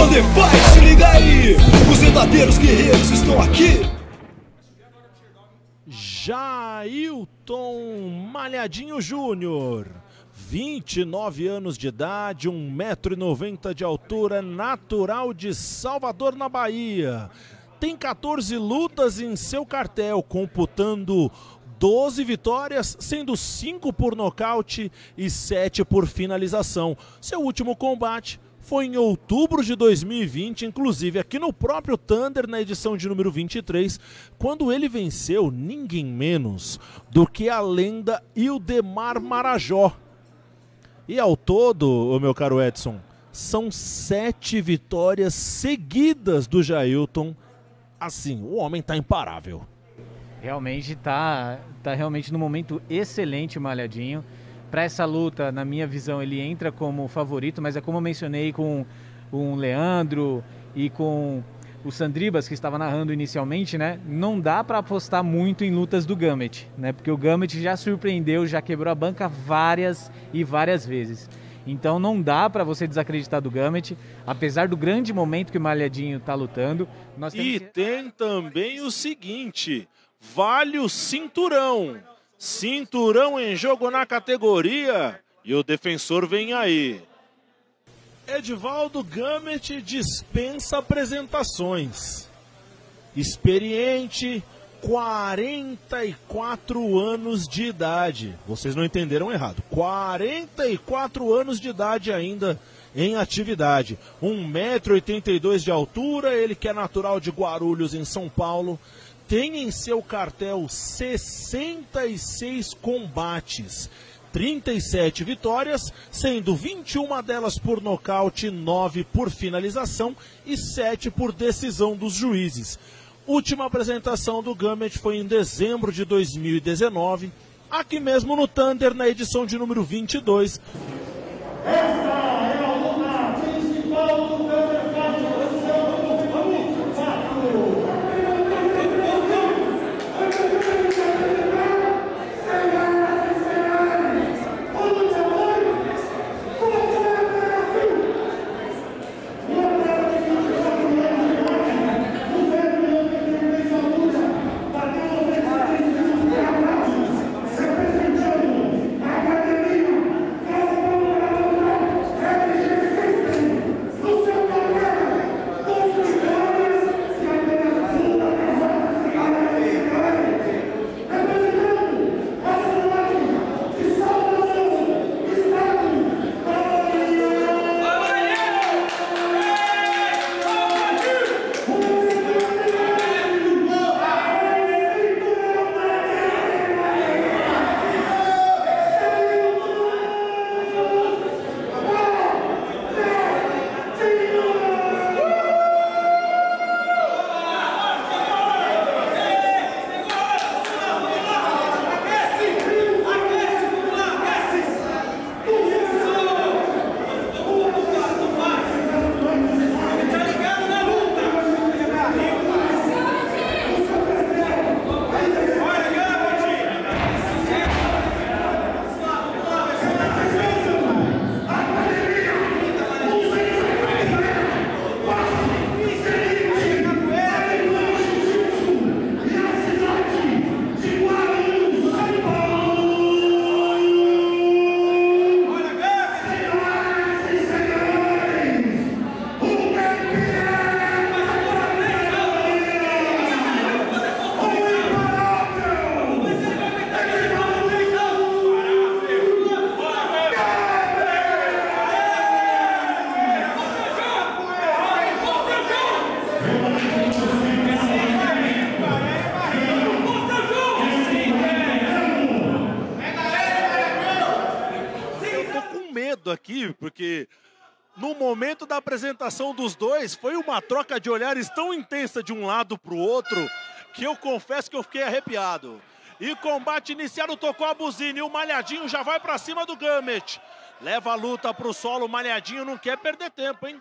Fight, se liga aí! Os verdadeiros guerreiros estão aqui! Jailton Malhadinho Júnior, 29 anos de idade, 1,90m de altura, natural de Salvador, na Bahia. Tem 14 lutas em seu cartel, computando 12 vitórias, sendo 5 por nocaute e 7 por finalização. Seu último combate foi em outubro de 2020, inclusive aqui no próprio Thunder, na edição de número 23, quando ele venceu ninguém menos do que a lenda Ildemar Marajó. E ao todo, meu caro Edson, são sete vitórias seguidas do Jailton. Assim, o homem tá imparável. Realmente tá, tá realmente no momento excelente Malhadinho. Para essa luta, na minha visão, ele entra como favorito, mas é como eu mencionei com o Leandro e com o Sandribas, que estava narrando inicialmente, né? Não dá para apostar muito em lutas do Gambit, né? Porque o Gambit já surpreendeu, já quebrou a banca várias e várias vezes. Então não dá para você desacreditar do Gambit, apesar do grande momento que o Malhadinho está lutando. e tem também o seguinte: vale o cinturão. Cinturão em jogo na categoria e o defensor vem aí. Edivaldo Gamet dispensa apresentações. Experiente, 44 anos de idade. Vocês não entenderam errado. 44 anos de idade ainda em atividade. 1,82m de altura, ele que é natural de Guarulhos, em São Paulo tem em seu cartel 66 combates, 37 vitórias, sendo 21 delas por nocaute, 9 por finalização e 7 por decisão dos juízes. Última apresentação do Gambit foi em dezembro de 2019, aqui mesmo no Thunder, na edição de número 22. Aqui, porque no momento da apresentação dos dois, foi uma troca de olhares tão intensa de um lado para o outro, que eu confesso que eu fiquei arrepiado. E combate iniciado, tocou a buzina e o Malhadinho já vai para cima do Gamet. Leva a luta para o solo, o Malhadinho não quer perder tempo, hein?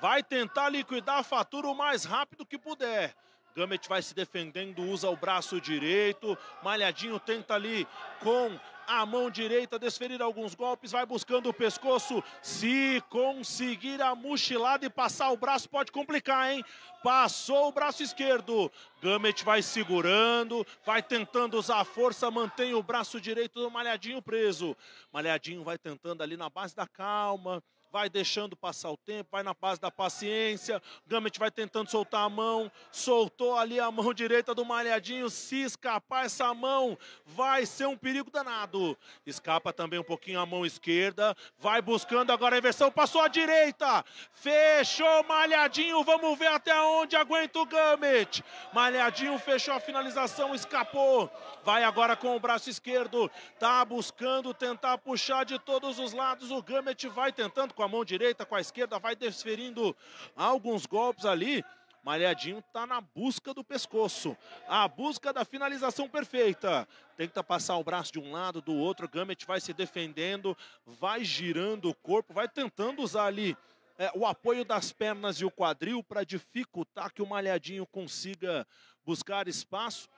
Vai tentar liquidar a fatura o mais rápido que puder. Gamet vai se defendendo, usa o braço direito. Malhadinho tenta ali com a mão direita, desferir alguns golpes, vai buscando o pescoço. Se conseguir a mochilada e passar o braço, pode complicar, hein? Passou o braço esquerdo. Gamet vai segurando, vai tentando usar a força, mantém o braço direito do Malhadinho preso. Malhadinho vai tentando ali na base da calma, vai deixando passar o tempo, vai na base da paciência. Gambit vai tentando soltar a mão, soltou ali a mão direita do Malhadinho. Se escapar essa mão, vai ser um perigo danado. Escapa também um pouquinho a mão esquerda, vai buscando agora a inversão, passou a direita, fechou Malhadinho. Vamos ver até onde aguenta o Gambit. Malhadinho fechou a finalização, escapou. Vai agora com o braço esquerdo, tá buscando tentar puxar de todos os lados. O Gambit vai tentando com a mão direita, com a esquerda, vai desferindo alguns golpes ali. Malhadinho está na busca do pescoço, a busca da finalização perfeita. Tenta passar o braço de um lado, do outro. Gamet vai se defendendo, vai girando o corpo, vai tentando usar ali é, o apoio das pernas e o quadril para dificultar que o Malhadinho consiga buscar espaço.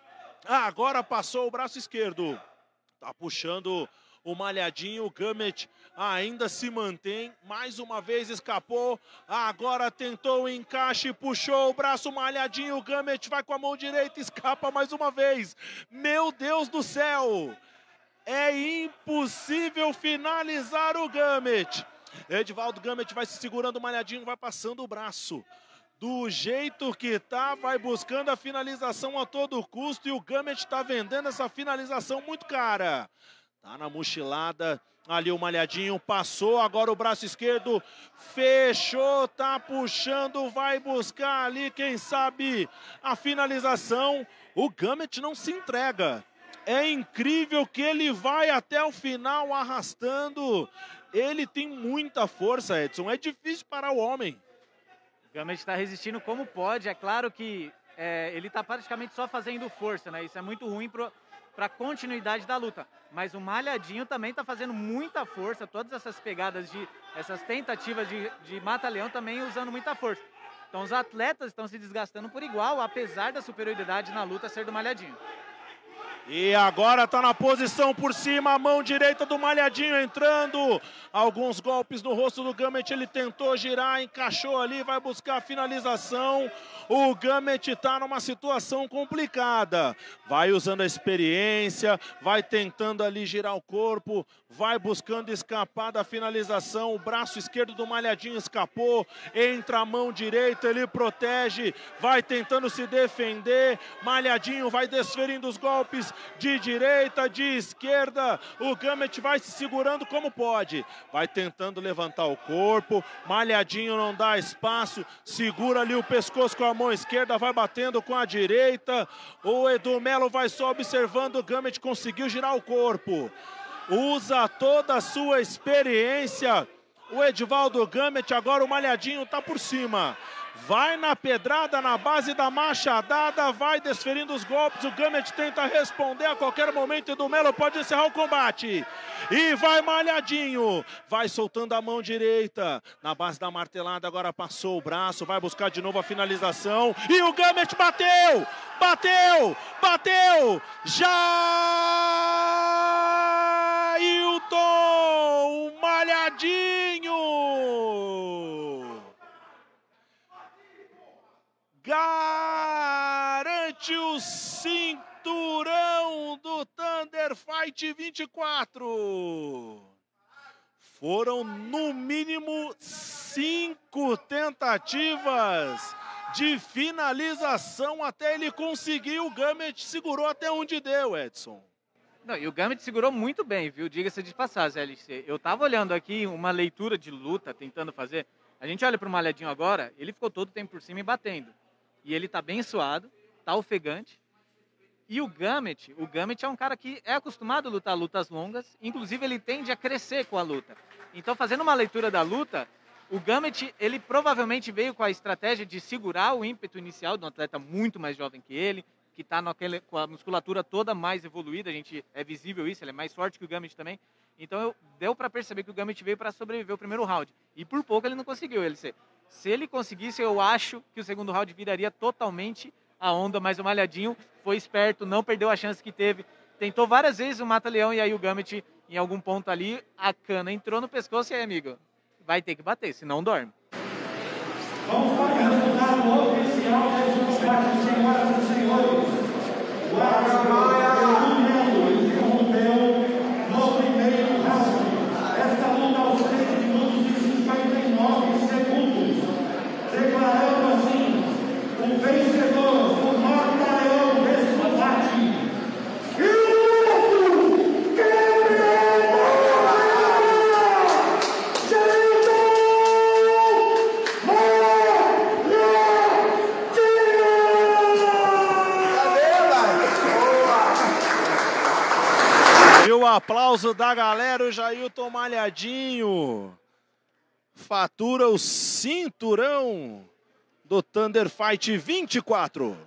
Ah, agora passou o braço esquerdo. Tá puxando o malhadinho, o Gamet ainda se mantém, mais uma vez escapou, agora tentou o encaixe, puxou o braço malhadinho, o Gamet vai com a mão direita, escapa mais uma vez. Meu Deus do céu! É impossível finalizar o Gamet. Edvaldo Gamet vai se segurando, o malhadinho vai passando o braço do jeito que tá, vai buscando a finalização a todo custo e o Gamet está vendendo essa finalização muito cara. Tá na mochilada. Ali o malhadinho passou, agora o braço esquerdo fechou, tá puxando, vai buscar ali, quem sabe, a finalização. O Gamet não se entrega. É incrível que ele vai até o final arrastando. Ele tem muita força, Edson. É difícil parar o homem. O Gamet está resistindo como pode. É claro que é, ele está praticamente só fazendo força, né? Isso é muito ruim pro para a continuidade da luta. Mas o Malhadinho também está fazendo muita força, todas essas pegadas de essas tentativas de, de mata-leão também usando muita força. Então os atletas estão se desgastando por igual, apesar da superioridade na luta ser do Malhadinho. E agora está na posição por cima, a mão direita do Malhadinho entrando. Alguns golpes no rosto do Gamet, ele tentou girar, encaixou ali, vai buscar a finalização. O Gamet está numa situação complicada. Vai usando a experiência, vai tentando ali girar o corpo, vai buscando escapar da finalização. O braço esquerdo do Malhadinho escapou, entra a mão direita, ele protege, vai tentando se defender. Malhadinho vai desferindo os golpes de direita, de esquerda. O Gamet vai se segurando como pode. Vai tentando levantar o corpo. Malhadinho não dá espaço. Segura ali o pescoço com a mão esquerda, vai batendo com a direita. O Edu Melo vai só observando. O Gamet conseguiu girar o corpo. Usa toda a sua experiência. O Edvaldo Gamet, agora o Malhadinho está por cima vai na pedrada, na base da machadada, vai desferindo os golpes. O Gamet tenta responder a qualquer momento e do Melo pode encerrar o combate. E vai malhadinho, vai soltando a mão direita na base da martelada. Agora passou o braço, vai buscar de novo a finalização. E o Gamet bateu, bateu, bateu. Já! Hilton, malhadinho. garante o cinturão do Fight 24. Foram no mínimo cinco tentativas de finalização até ele conseguir. O Gamet segurou até onde deu, Edson. Não, e o Gamet segurou muito bem, viu? Diga-se de passagem, LC. Eu tava olhando aqui uma leitura de luta, tentando fazer. A gente olha para o Malhadinho agora, ele ficou todo o tempo por cima e batendo e ele está bem suado, está ofegante. E o Gamet, o Gamet é um cara que é acostumado a lutar lutas longas, inclusive ele tende a crescer com a luta. Então, fazendo uma leitura da luta, o Gamet, ele provavelmente veio com a estratégia de segurar o ímpeto inicial de um atleta muito mais jovem que ele, que está com a musculatura toda mais evoluída, a gente é visível isso, ele é mais forte que o Gamet também. Então, eu, deu para perceber que o Gamet veio para sobreviver o primeiro round. E por pouco ele não conseguiu. Ele ser se ele conseguisse, eu acho que o segundo round viraria totalmente a onda, mas o Malhadinho foi esperto, não perdeu a chance que teve. tentou várias vezes o Mata-Leão e aí o Gambit, em algum ponto ali, a cana entrou no pescoço e aí, amigo, vai ter que bater, senão dorme. Vamos para o resultado oficial desse combate, senhoras e senhores. Guarda aplauso da galera, o Jailton Malhadinho. Fatura o cinturão do Thunder Fight 24.